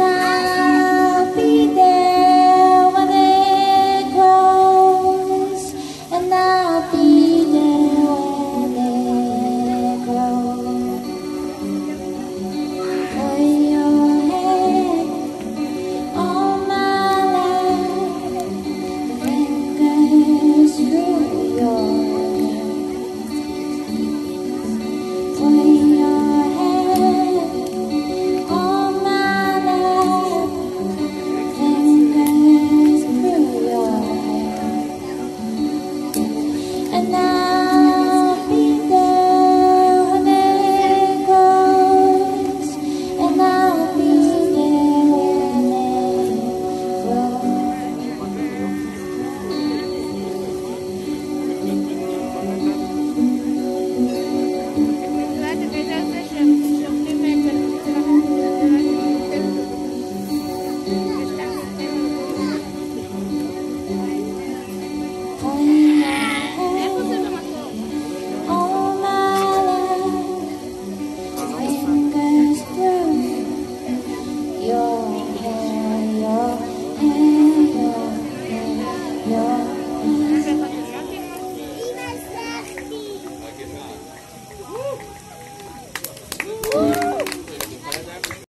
Bye. na